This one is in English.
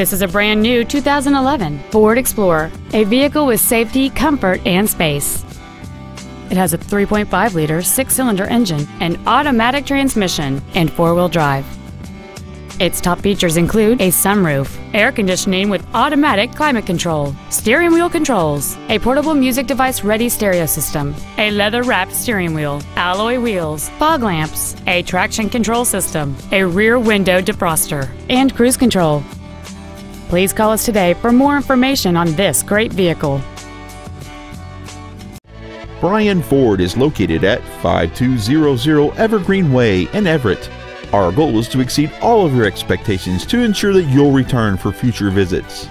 This is a brand new 2011 Ford Explorer, a vehicle with safety, comfort, and space. It has a 3.5 liter six cylinder engine, an automatic transmission, and four wheel drive. Its top features include a sunroof, air conditioning with automatic climate control, steering wheel controls, a portable music device ready stereo system, a leather wrapped steering wheel, alloy wheels, fog lamps, a traction control system, a rear window defroster, and cruise control. Please call us today for more information on this great vehicle. Brien Ford is located at 5200 Evergreen Way in Everett. Our goal is to exceed all of your expectations to ensure that you'll return for future visits.